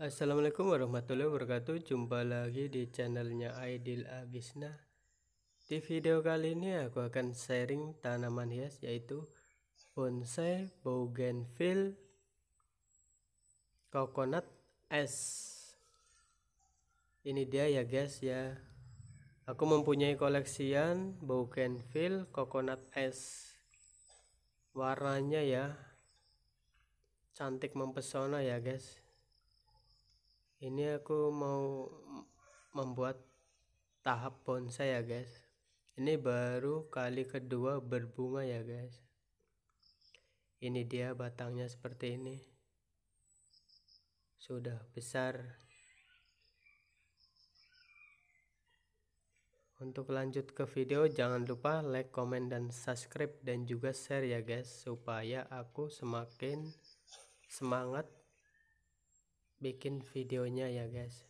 Assalamualaikum warahmatullahi wabarakatuh. Jumpa lagi di channelnya Aidil Abisna. Di video kali ini aku akan sharing tanaman hias yaitu Bonsai Bougainville Coconut S Ini dia ya guys ya. Aku mempunyai koleksian Bougainville Coconut S Warnanya ya Cantik mempesona ya guys ini aku mau membuat tahap bonsai ya guys. Ini baru kali kedua berbunga ya guys. Ini dia batangnya seperti ini. Sudah besar. Untuk lanjut ke video jangan lupa like comment dan subscribe dan juga share ya guys supaya aku semakin semangat bikin videonya ya guys